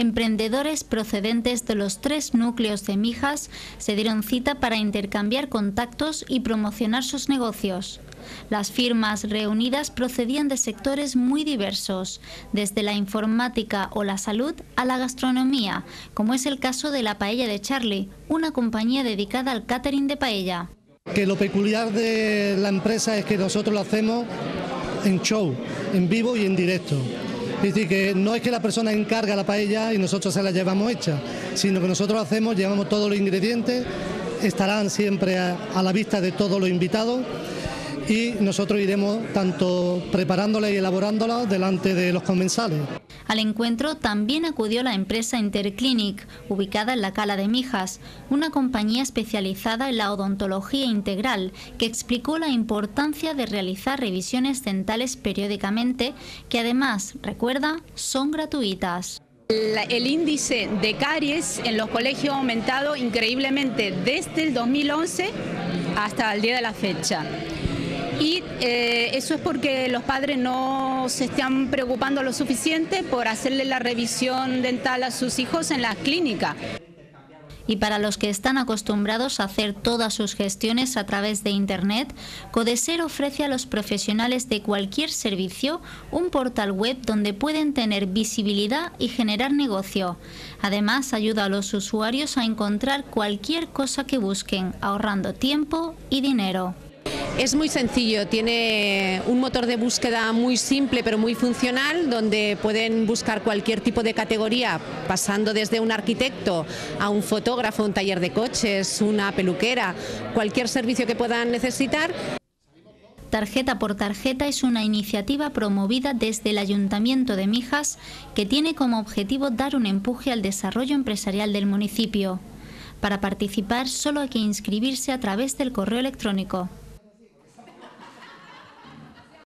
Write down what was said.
emprendedores procedentes de los tres núcleos de Mijas se dieron cita para intercambiar contactos y promocionar sus negocios. Las firmas reunidas procedían de sectores muy diversos, desde la informática o la salud a la gastronomía, como es el caso de la Paella de Charlie, una compañía dedicada al catering de paella. Que lo peculiar de la empresa es que nosotros lo hacemos en show, en vivo y en directo. Es decir, que no es que la persona encarga la paella y nosotros se la llevamos hecha, sino que nosotros hacemos, llevamos todos los ingredientes, estarán siempre a, a la vista de todos los invitados y nosotros iremos tanto preparándola y elaborándola delante de los comensales. Al encuentro también acudió la empresa Interclinic, ubicada en la Cala de Mijas, una compañía especializada en la odontología integral, que explicó la importancia de realizar revisiones dentales periódicamente, que además, recuerda, son gratuitas. El índice de caries en los colegios ha aumentado increíblemente desde el 2011 hasta el día de la fecha eh, eso es porque los padres no se están preocupando lo suficiente por hacerle la revisión dental a sus hijos en la clínica. Y para los que están acostumbrados a hacer todas sus gestiones a través de Internet, Codeser ofrece a los profesionales de cualquier servicio un portal web donde pueden tener visibilidad y generar negocio. Además, ayuda a los usuarios a encontrar cualquier cosa que busquen, ahorrando tiempo y dinero. Es muy sencillo, tiene un motor de búsqueda muy simple pero muy funcional donde pueden buscar cualquier tipo de categoría pasando desde un arquitecto a un fotógrafo, un taller de coches, una peluquera, cualquier servicio que puedan necesitar. Tarjeta por Tarjeta es una iniciativa promovida desde el Ayuntamiento de Mijas que tiene como objetivo dar un empuje al desarrollo empresarial del municipio. Para participar solo hay que inscribirse a través del correo electrónico